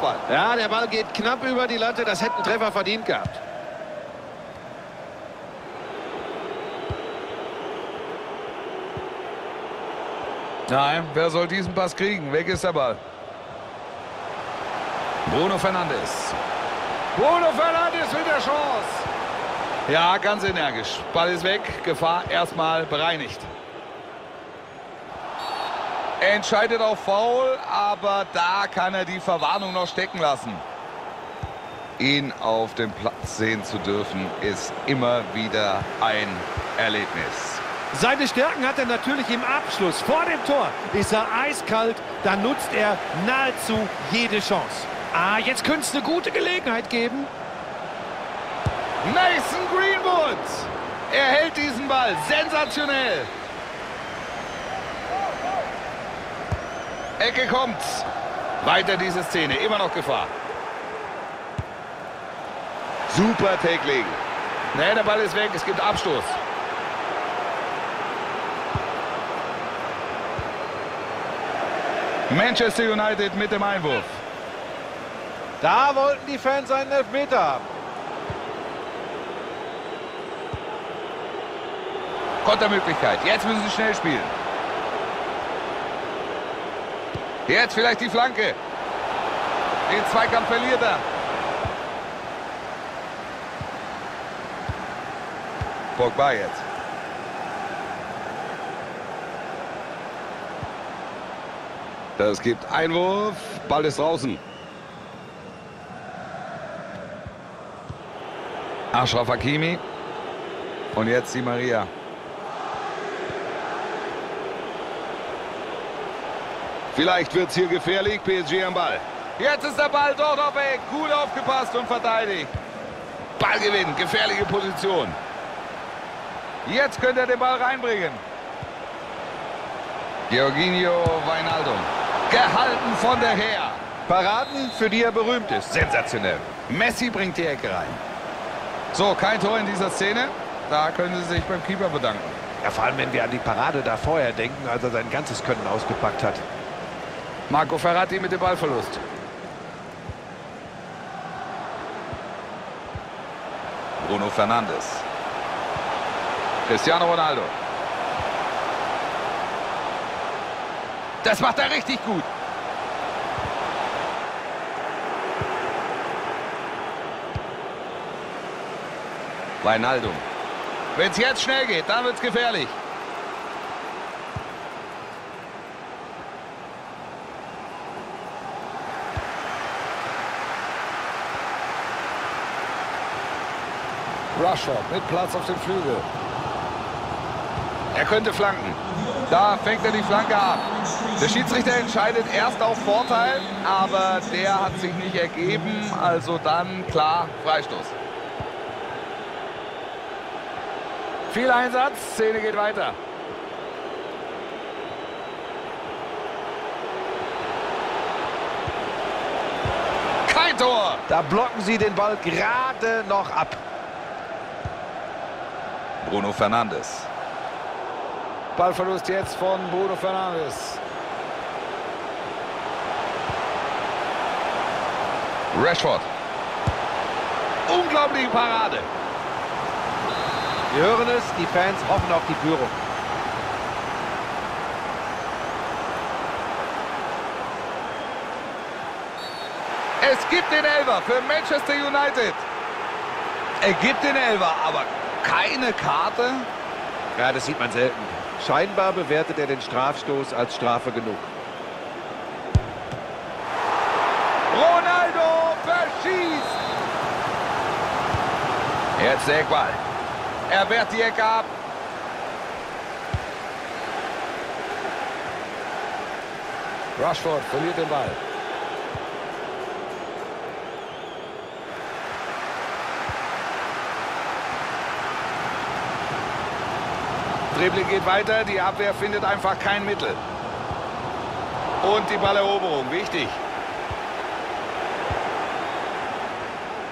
Kopfball. Ja, der Ball geht knapp über die Latte. Das hätten Treffer verdient gehabt. Nein, wer soll diesen Pass kriegen? Weg ist der Ball. Bruno Fernandes. Bruno Fernandes mit der Chance. Ja, ganz energisch. Ball ist weg. Gefahr erstmal bereinigt. Er entscheidet auf Foul, aber da kann er die Verwarnung noch stecken lassen. Ihn auf dem Platz sehen zu dürfen, ist immer wieder ein Erlebnis. Seine Stärken hat er natürlich im Abschluss. Vor dem Tor ist er eiskalt. Da nutzt er nahezu jede Chance. Ah, jetzt könnte es eine gute Gelegenheit geben. Mason Greenwood. Er hält diesen Ball. Sensationell. Ecke kommt. Weiter diese Szene. Immer noch Gefahr. Super Tackling. Nee, der Ball ist weg. Es gibt Abstoß. Manchester United mit dem Einwurf. Da wollten die Fans einen Elfmeter haben. Kontermöglichkeit. Jetzt müssen sie schnell spielen. Jetzt vielleicht die Flanke. Den Zweikampf verliert er. Pogba jetzt. Das gibt Einwurf. Ball ist draußen. Ashraf Hakimi. Und jetzt die Maria. Vielleicht wird es hier gefährlich. PSG am Ball. Jetzt ist der Ball dort auf Eck. Gut aufgepasst und verteidigt. Ballgewinn. Gefährliche Position. Jetzt könnte er den Ball reinbringen. Georginio Weinaldum. Gehalten von der Her. Paraden, für die er berühmt ist. Sensationell. Messi bringt die Ecke rein. So, kein Tor in dieser Szene. Da können Sie sich beim Keeper bedanken. Ja, vor allem, wenn wir an die Parade da vorher denken, als er sein ganzes Können ausgepackt hat. Marco Ferrati mit dem Ballverlust. Bruno Fernandes. Cristiano Ronaldo. Das macht er richtig gut. Weinaldum. Wenn es jetzt schnell geht, dann wird es gefährlich. Rushford mit Platz auf dem Flügel. Er könnte flanken. Da fängt er die Flanke ab. Der Schiedsrichter entscheidet erst auf Vorteil, aber der hat sich nicht ergeben. Also dann klar Freistoß. Viel Einsatz, Szene geht weiter. Kein Tor. Da blocken sie den Ball gerade noch ab. Bruno Fernandes. Ballverlust jetzt von Bruno Fernandes. Rashford. Unglaubliche Parade. Wir hören es, die Fans hoffen auf die Führung. Es gibt den Elfer für Manchester United. Er gibt den Elfer, aber keine Karte. Ja, das sieht man selten. Scheinbar bewertet er den Strafstoß als Strafe genug. Ronaldo verschießt. Jetzt der Eckball. Er wehrt die Ecke ab. Rushford verliert den Ball. Dribbling geht weiter, die Abwehr findet einfach kein Mittel. Und die Balleroberung, wichtig.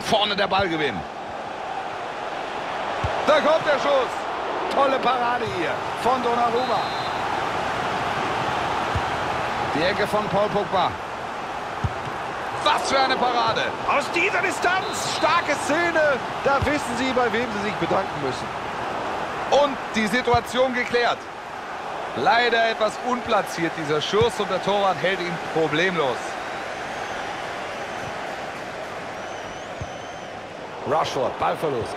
Vorne der Ballgewinn. Da kommt der Schuss. Tolle Parade hier von Donnarumma. Die Ecke von Paul Pogba. Was für eine Parade. Aus dieser Distanz, starke Szene. Da wissen sie, bei wem sie sich bedanken müssen. Und die Situation geklärt. Leider etwas unplatziert dieser Schuss und der Torwart hält ihn problemlos. Rushford, Ballverlust.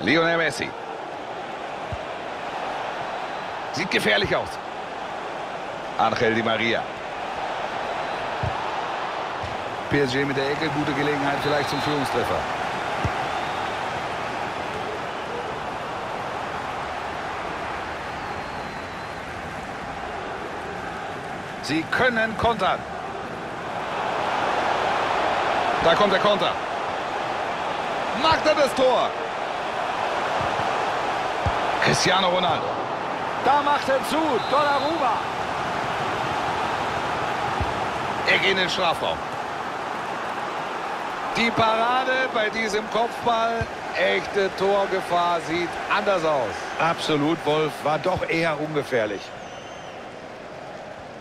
Lionel Messi. Sieht gefährlich aus. Angel Di Maria. PSG mit der Ecke, gute Gelegenheit vielleicht zum Führungstreffer. Sie können kontern. Da kommt der Konter. Macht er das Tor? Cristiano Ronaldo. Da macht er zu, Donnarumma. Er geht in den Strafraum. Die Parade bei diesem Kopfball, echte Torgefahr, sieht anders aus. Absolut, Wolf, war doch eher ungefährlich.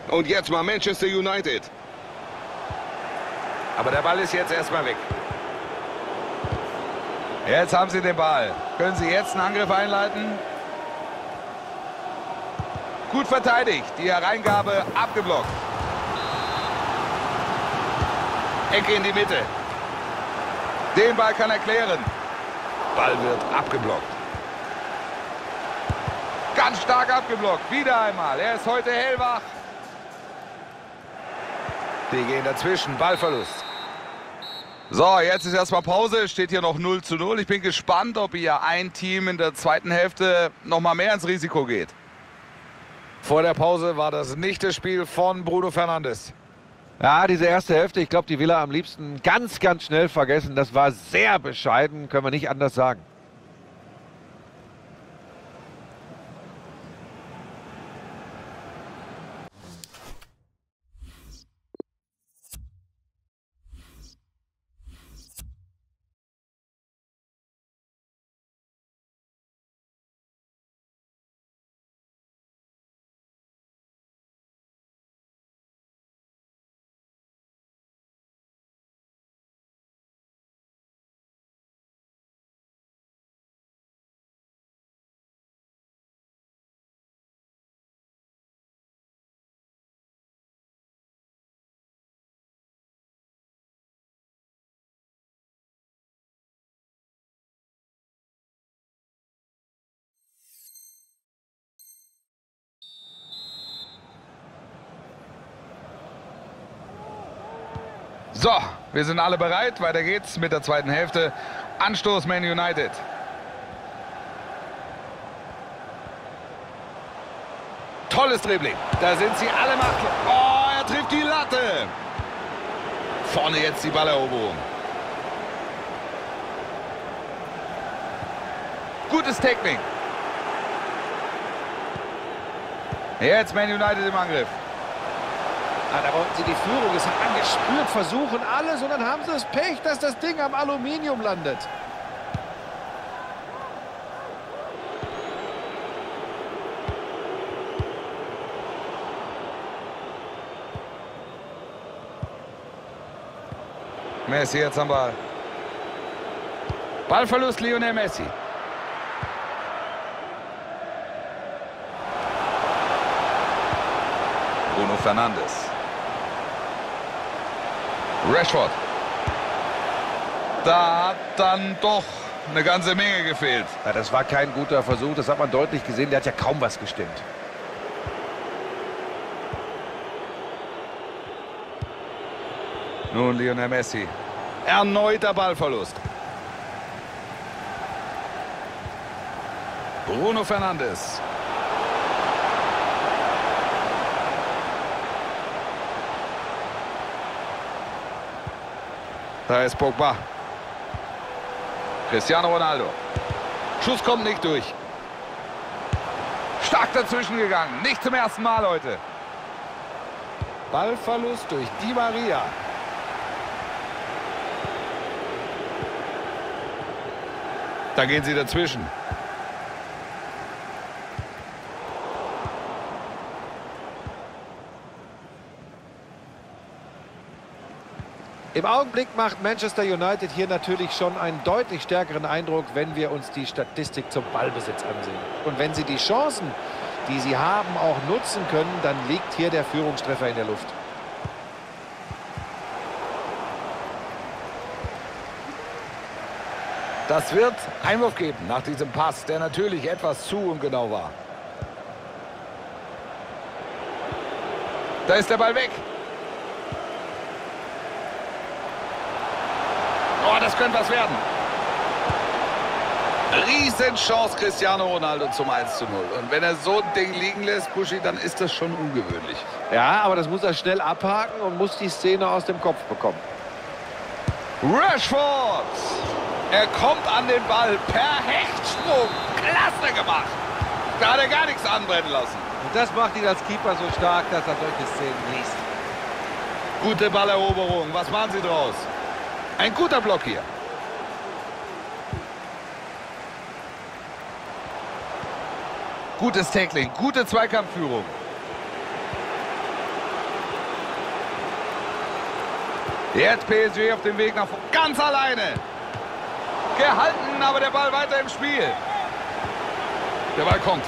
Und jetzt mal Manchester United. Aber der Ball ist jetzt erstmal weg. Jetzt haben sie den Ball. Können sie jetzt einen Angriff einleiten? Gut verteidigt. Die Hereingabe abgeblockt. Ecke in die Mitte. Den Ball kann er klären. Ball wird abgeblockt. Ganz stark abgeblockt. Wieder einmal. Er ist heute hellwach. Die gehen dazwischen. Ballverlust. So, jetzt ist erstmal Pause. Steht hier noch 0 zu 0. Ich bin gespannt, ob hier ein Team in der zweiten Hälfte noch mal mehr ins Risiko geht. Vor der Pause war das nicht das Spiel von Bruno Fernandes. Ja, diese erste Hälfte, ich glaube, die will er am liebsten ganz, ganz schnell vergessen. Das war sehr bescheiden, können wir nicht anders sagen. So, wir sind alle bereit. Weiter geht's mit der zweiten Hälfte. Anstoß Man United. Tolles Dribbling. Da sind sie alle machtlos. Oh, er trifft die Latte. Vorne jetzt die Balleroberung. Gutes Technik. Jetzt Man United im Angriff. Ah, da wollten sie die Führung. Es hat angespürt, versuchen alles und dann haben sie das Pech, dass das Ding am Aluminium landet. Messi jetzt am Ball. Ballverlust Lionel Messi. Bruno Fernandes. Rashford. Da hat dann doch eine ganze Menge gefehlt. Ja, das war kein guter Versuch, das hat man deutlich gesehen. Der hat ja kaum was gestimmt. Nun Lionel Messi. Erneuter Ballverlust. Bruno Fernandes. Da ist Pogba. Cristiano Ronaldo. Schuss kommt nicht durch. Stark dazwischen gegangen. Nicht zum ersten Mal heute. Ballverlust durch Di Maria. Da gehen sie dazwischen. Im Augenblick macht Manchester United hier natürlich schon einen deutlich stärkeren Eindruck, wenn wir uns die Statistik zum Ballbesitz ansehen. Und wenn sie die Chancen, die sie haben, auch nutzen können, dann liegt hier der Führungstreffer in der Luft. Das wird Einwurf geben nach diesem Pass, der natürlich etwas zu ungenau war. Da ist der Ball weg. Oh, das könnte was werden. Riesenchance Cristiano Ronaldo zum 1 zu 0. Und wenn er so ein Ding liegen lässt, Buschi, dann ist das schon ungewöhnlich. Ja, aber das muss er schnell abhaken und muss die Szene aus dem Kopf bekommen. Rashford! Er kommt an den Ball per Hechtsprung. Klasse gemacht. Da hat er gar nichts anbrennen lassen. Und das macht ihn als Keeper so stark, dass er solche Szenen liest. Gute Balleroberung. Was machen Sie draus? Ein guter Block hier. Gutes Tackling, gute Zweikampfführung. Jetzt PSG auf dem Weg nach vorne. Ganz alleine. Gehalten, aber der Ball weiter im Spiel. Der Ball kommt.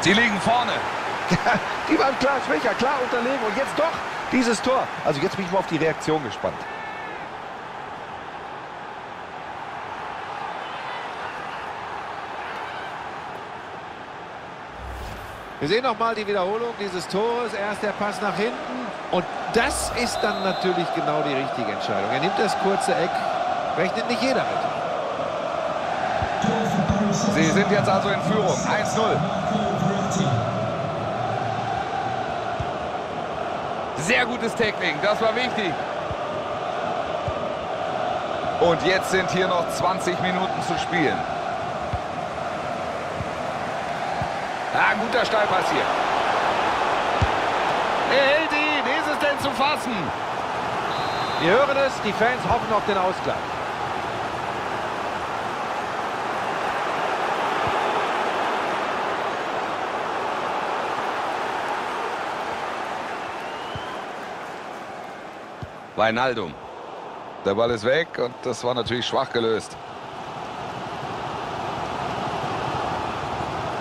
Sie liegen vorne. Die waren klar schwächer, klar unterlegen. Und jetzt doch dieses Tor. Also jetzt bin ich mal auf die Reaktion gespannt. Wir sehen nochmal die Wiederholung dieses Tores. Erst der Pass nach hinten. Und das ist dann natürlich genau die richtige Entscheidung. Er nimmt das kurze Eck. Rechnet nicht jeder mit. Sie sind jetzt also in Führung. 1-0. Sehr gutes Tackling. Das war wichtig. Und jetzt sind hier noch 20 Minuten zu spielen. Ja, guter Steilpass hier. Er hält ihn. Ist es denn zu fassen? Wir hören es, die Fans hoffen auf den Ausgleich. Weinaldum. Der Ball ist weg und das war natürlich schwach gelöst.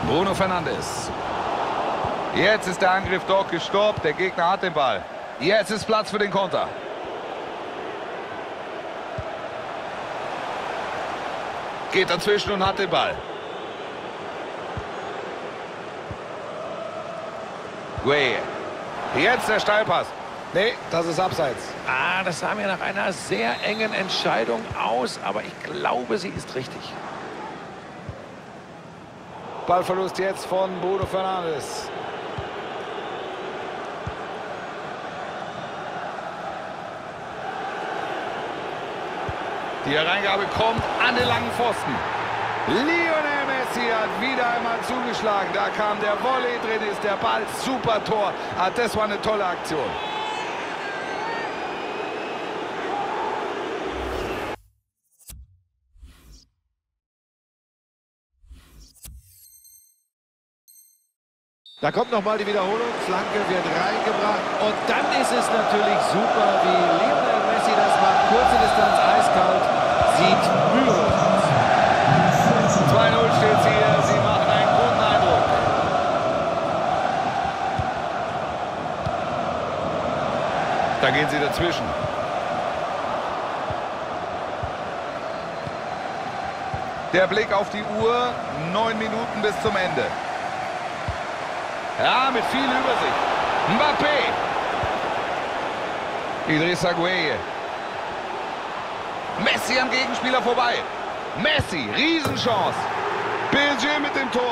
Bruno Fernandes. Jetzt ist der Angriff doch gestoppt. Der Gegner hat den Ball. Jetzt ist Platz für den Konter. Geht dazwischen und hat den Ball. Gueye. Jetzt der Steilpass. Nee, das ist abseits. Ah, das sah mir nach einer sehr engen Entscheidung aus, aber ich glaube, sie ist richtig. Ballverlust jetzt von Bruno Fernandes. Die Hereingabe kommt an den langen Pfosten. Lionel Messi hat wieder einmal zugeschlagen. Da kam der Volley drin, ist der Ball. Super Tor. Ah, das war eine tolle Aktion. Da kommt nochmal die Wiederholung, Flanke wird reingebracht und dann ist es natürlich super, wie Lionel Messi das macht. Kurze Distanz, eiskalt, sieht aus. 2-0 steht hier, sie machen einen guten Eindruck. Da gehen sie dazwischen. Der Blick auf die Uhr, neun Minuten bis zum Ende. Ja, mit viel Übersicht. Mbappé. Idrissa Gueye. Messi am Gegenspieler vorbei. Messi, Riesenchance. PSG mit dem Tor.